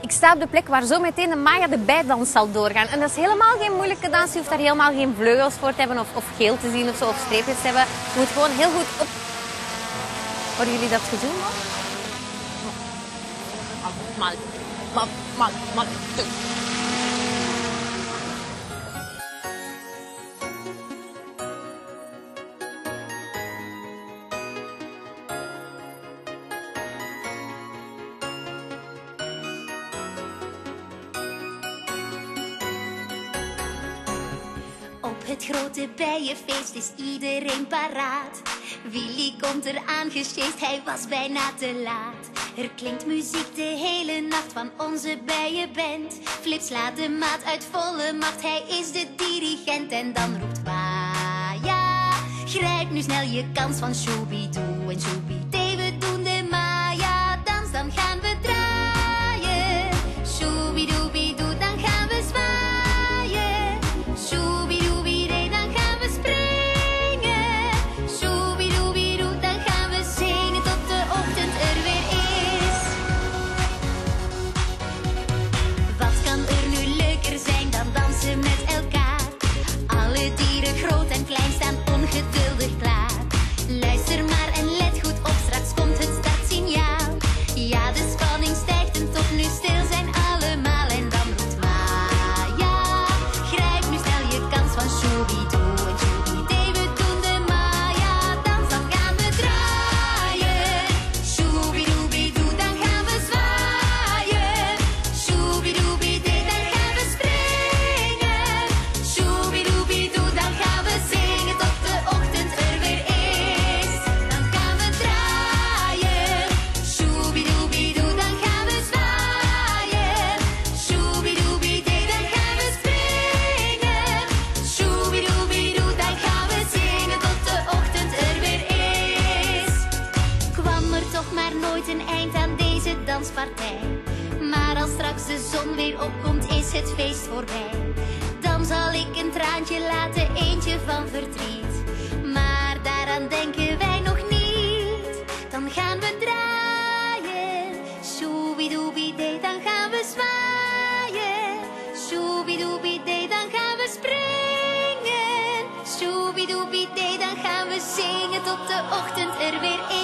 Ik sta op de plek waar zo meteen de Maya de bijdans zal doorgaan. En dat is helemaal geen moeilijke dans. Je hoeft daar helemaal geen vleugels voor te hebben of, of geel te zien of zo, of streepjes te hebben. Je moet gewoon heel goed op... Horen jullie dat gedoe nog? Mal, mal, mal, het grote bijenfeest is iedereen paraat. Willy komt er aangesjeest, hij was bijna te laat. Er klinkt muziek de hele nacht van onze bijenband. Flip slaat de maat uit volle macht, hij is de dirigent. En dan roept Maya, grijp nu snel je kans van Shooby-Doo en Shooby-Dee. Toch maar nooit een eind aan deze danspartij. Maar als straks de zon weer opkomt, is het feest voorbij. Dan zal ik een traantje laten, eentje van verdriet. Maar daaraan denken wij nog niet. Dan gaan we draaien. Shooby-dooby-dee, dan gaan we zwaaien. Shooby-dooby-dee, dan gaan we springen. Shooby-dooby-dee, dan gaan we zingen tot de ochtend er weer is.